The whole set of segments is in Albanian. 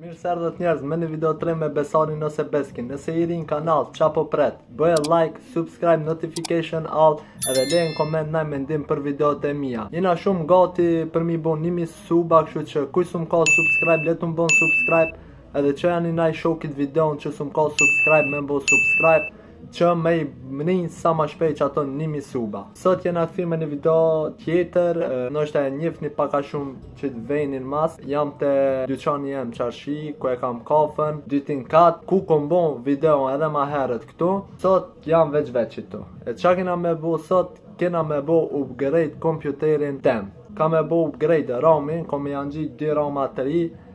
Mirë se ardhët njerëz, me ni video t're me Besarin ose beskin Nëse i ri n'kanal, ça po pret Bëje like, subscribe, notification all Edhe len koment naj mendim për videot e mija Jena shumë gati për mi bo ni mijë suba Kështu që kush s'um ka subscribe, le t'um bon subscribe Edhe çojani naj shokit videon që s'um ka subscribe, me m'bo subscribe që me i mrrin sa ma shpejt qato ni mijë suba. Sot jena kthy me ni video tjetër, nëse e njifni pak a shumë qit venin mas, jam te dyqani jem n'çarshi, ku e kam kafen, dytin kat, ku kom bon video edhe ma herët këtu, sot jam veç vet qitu. E ça kena me bo sot, kena me bo upgrade kompjuterin tem. Kam me bo upgrade ramin, kom janë gjitë dy rama të rinj,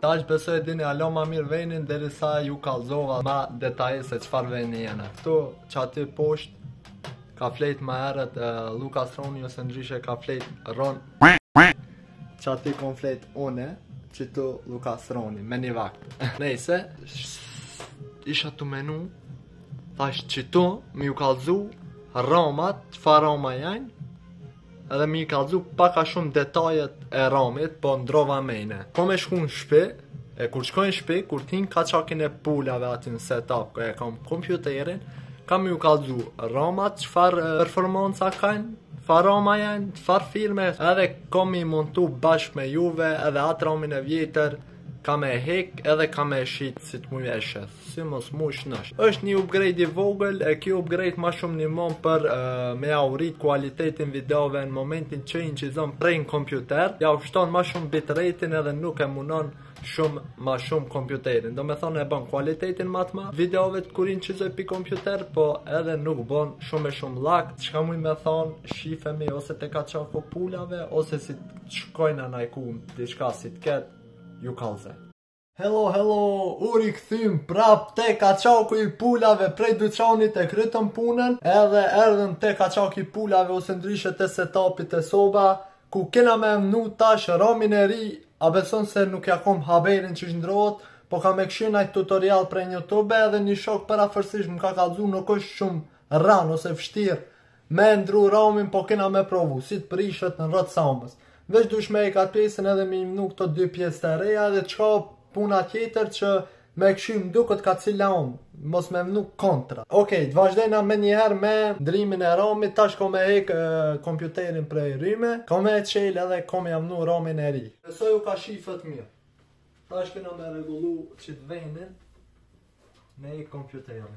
Tash besoj e dini hala ma mirë venin derisa ju kallzova ma detaje se çfarë veni jena. Këtu qaty poshtë ka flejt ma herët Lukas Roni ose ndryshe ka flejt Ron Qaty kom flejt une qitu Lukas Roni, me ni vakt. Nejse, isha tu menu, thash qitu me ju kallzu ramat, çfarë rama janë, edhe mi kallzu pak a shumë detajet e ramit, po ndrova menjen. Po me shku në shpi, E kur shkoj në shpi, kur t'hi n'koçakin e pulave aty në setup, ku e kam kompjuterin, kam me ju kallzu ramat, çfarë performanca kanë, çfarë rama janë, çfarë firme, edhe kam me i montu bashkë me juve, edhe atë ramin e vjetër, kam me hek, edhe kam me shit, si të muj e shes. Si mos muj s'e shes, është një upgrade i vogël e kjo upgrade ma shumë nihmon për uh, me jau rrit kualitetin videove në momentin që inçizon prej n'kompjuter jau shton ma shumë bitrate-in edhe nuk e munon shumë ma shumë kompjuterin domethonë e bon kualitetin ma të madh videove kur inçizoj pi kompjuter po edhe nuk bon shumë e shumë lag çka muj me thonë shifemi ose te koçaku i pulave ose si të shkoj najkun diçka si të ketë ju kallzoj Hello, hello, u rikthym prap te koçaku i pulave prej dyqanit e krytum punën edhe erdhëm te koçaku i pulave ose ndryshe te setapit e soba ku kena me e vnu tash ramin e ri a beson se nuk ja kom haberin qysh ndrrohet po kam me kshyr naj tutorial prej YouTube edhe një shok përafërsisht më ka kallzu nuk është shumë ranë ose fshtirë Me ndru ramin po kena me provu si të prishet në rrot s'amës veq dush me hek at pjesën edhe me i mnu këto dy pjesët e reja edhe qka puna tjetër që me kshy m'duket ka cila an mos me mnu kontra. Okej, të vazhdojna menjëherë me ndrimin e ramit, tash kom me hek kompjuterin prej rryme, kom me e çel edhe kom me ja mnu ramin e ri. Besoj u ka shifet mirë. Tash kena me rregullu çit venin me hek kompjuterin.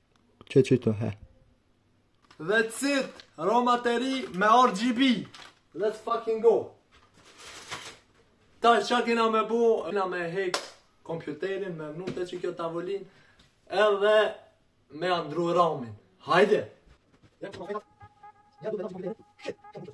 Qe qitu he That's it Ramat e ri me RGB Let's fucking go Tash qa kina me bo Kina me hek Kompjuterin me mnu te qikjo tavolin Edhe Me ja ndru ramin Hajde Ja të të Ja të të Shit Shit Shit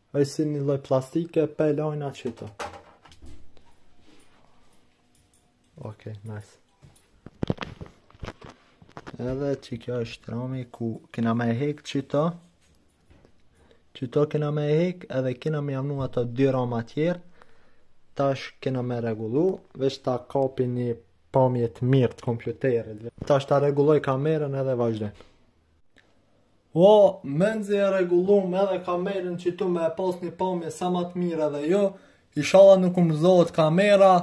Është si një lloj plastike pe lajna qëto. Ok, nice. Edhe qikjo është rami ku kena me hek qito Qito kena me hek edhe kena me ja mnu ato dy rama tjerë Tash kena me regullu Veq ta kapi një pamje t'mirë të kompjuterit Tash ta regulloj kamerën edhe vazhdojm O, menzi e rregullum edhe kamerën qitu me e pas një pamje sa ma të mirë dhe jo, ishalla nuk um rrzohet kamera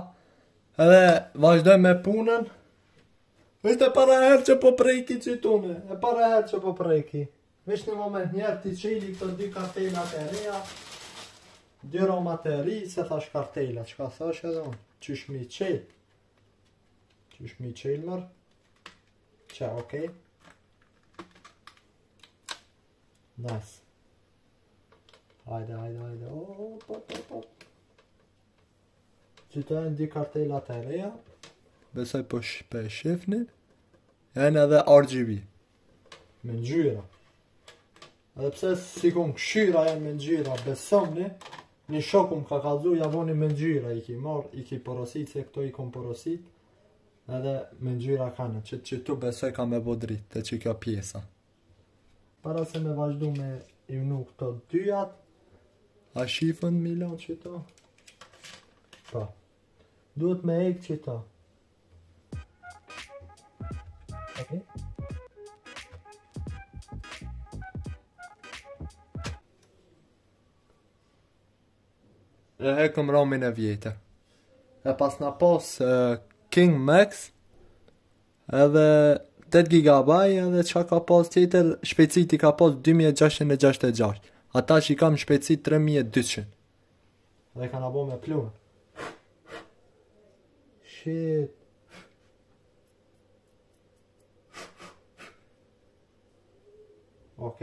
edhe vazhdoj me punën. Veq është e para herë që po preki qitu une, e para herë që po preki. Veq një moment njerë t'i qeli këto dy kartelat e reja, dy ramat e ri, se thash kartelat, qka thash edhe unë, qysh mi qelë, qysh mi qelë more. Qa, ok. Nice. Hajde, hajde, hajde. Oh, oh, oh, oh, oh, oh. Qito jon dy kartelat e reja. Besoj po shpe shifni. Janë edhe RGB. Me ngjyra. Edhe pse s'i kom kshyr a janë me ngjyra, besomni. Një shok um ka kallzu, ja voni me ngjyra, i ki marrë, i ki porosit, se këto i kom porosit. Edhe me ngjyra kanë, që, qitu besoj ka me bo dritë, te qikjo pjesa. Para se me vazhdu me i vnu këto dyjat, a shifen mi lo qito? Pa. Po. Duhet me hek qito. Okay. E hekëm romin e vjetër. E pas, ka pas uh, King Max edhe 8 GB edhe çka ka pas tjetër shpejtësitë i ka pas 2666 ata që i kam shpejtësi 3200 dhe kena bo me pluhën shit ok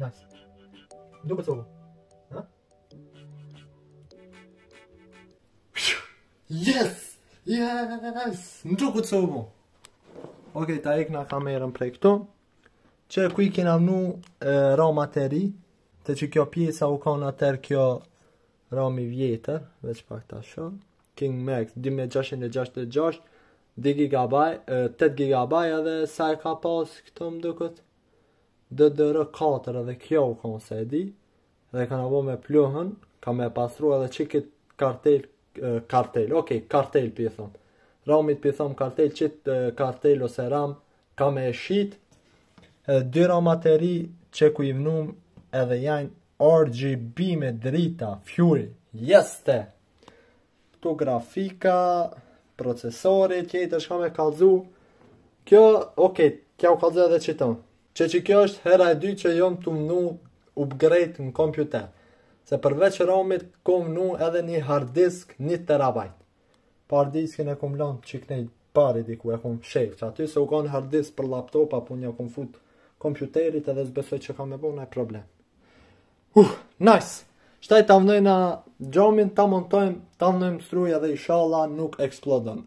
Nice. Duke të ugu. Yes! Yes! Në gjuku të ugu. Ok, ta hek kamerën prej këtu. Qe ku i kena vnu ramat e ri. Te qikjo pjesa u kanë, te kjo Rami i vjetër, veç pak ta shoh. King Max 2666 2 GB, 8 GB edhe sa e ka pas këto më duket DDR4 edhe kjo u konë, s'e di dhe kena bo me pluhën kam me pastru edhe qikët kartel kartel, okej, okay, kartel po i thom ramit po i thom kartel, qit kartel ose ram Kam me e shit Edhe dy ramat e ri qe ku i vnum edhe janë RGB me drita, fjuri, jeste! Ktu grafika, procesori, tjetër çka me kallzu. Kjo, oke, kjo u kallzu edhe qito. Që qikjo është hera e dytë që jom tu vnu upgrade në kompjuter. Se përveç ramit, kom vnu edhe një hard disk një terabajt. Hard diskin e kom lan qiknej pari diku e kom fsheh. Qaty se u kanë hard disk për laptopa po ja kom fut kompjuterit edhe s'besoj që ka me bo naj problem. Uh, nice! Shtaj ta vnojmë xhamin, ta montojmë, ta vnojmë n'strujë edhe ishalla nuk eksplodon.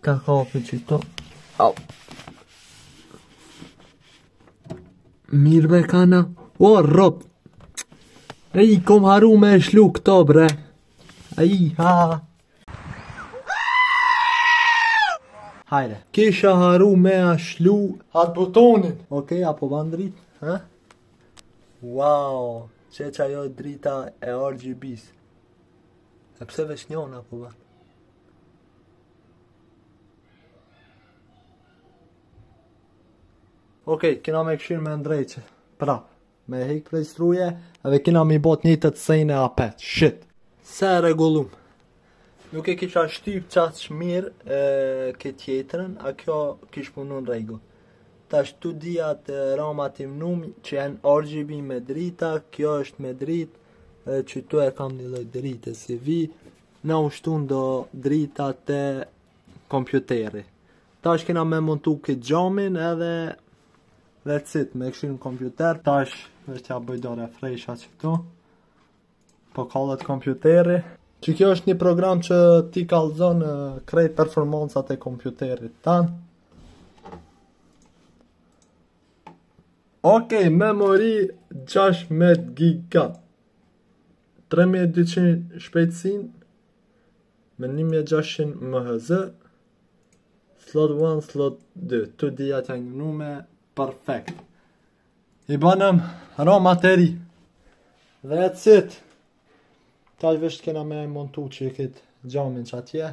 Ka kapi qito. Au. Mirë u kanë. O, rob. Ej kom haru me e lshu këto bre. A i ha. Hajde. Kisha haru me e lshu atë butonin. Okej, a po ban dritë. Ha? Wow. Qe qajo drita e RGB-së. E pse veç njona po ban? Ok, kena me kshyr me ndreqe. Pra, me hek prej struje, edhe kena m'i bo t'njëjtat sene apet. Shit. Se e rregullum. Nuk e kisha shtyp qaq mirë e, këtë tjetërën, a kjo kish punu në rregull. Tash t'dyja ramat i vnum, që janë RGB me drita, kjo është me dritë, e, qitu e kam një lloj drite, si vi, Na u shtu do drita te kompjuteri. Tash kena me montu këtë xhamin edhe that's it, me kshy në kompjuter. Tash veç t'ja boj do refresha qe këtu. Po kallet kompjuteri. Qe kjo është një program që t'i kallzon krejt performancat e kompjuterit tand. Ok, memori 16 giga. 3200 shpejtësin me 1600 MHz slot 1 slot 2 të dyja t'njoftume perfect i bonëm rama të ri that's it tash veç kena me montu qikët xhamin qatje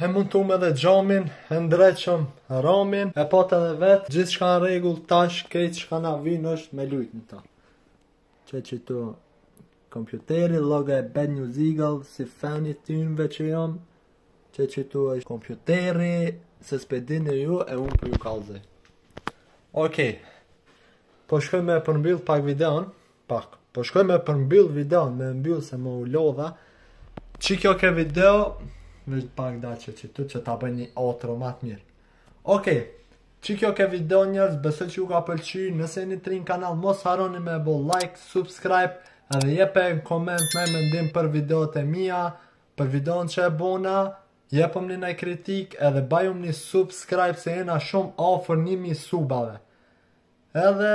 E montuam edhe xhamin, e ndreqëm ramin, e patë edhe vetë, gjithçka në rregull, tash krejt çka na vyn është me lujtë në to. Qe qitu kompjuteri, lloga e Bad News Eagles, si fan i tynve që jam, qe qitu është kompjuteri, se s'pe dini ju, e unë po ju kallxoj. Okej, po shkoj me përmbyll pak videon, pak. Po shkoj me përmbyll videon, me mbyll se m'u lodha. Qikjo ke video. Veç pak dal qitu që ta bëj një outro më të mirë. Okej. Okay. Qikjo ke video njerëz, besoj që ju ka pëlqy, nëse jeni të ri n'kanal, mos harroni me bo like, subscribe, edhe jepe një koment me mendim për videot e mija, për videon që e bona, jepëm një naj kritikë, edhe bonum një subscribe se jena shumë afër një mijë subave. Edhe